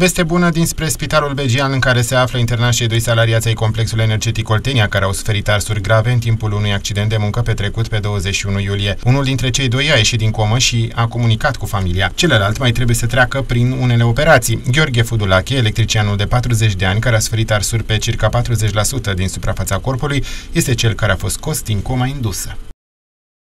Veste bună dinspre spitalul belgian în care se află internați cei doi salariați ai complexului energetic Oltenia care au suferit arsuri grave în timpul unui accident de muncă petrecut pe 21 iulie. Unul dintre cei doi a ieșit din comă și a comunicat cu familia. Celălalt mai trebuie să treacă prin unele operații. Gheorghe Fudulache, electricianul de 40 de ani care a suferit arsuri pe circa 40% din suprafața corpului, este cel care a fost scos din coma indusă.